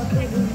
Okay.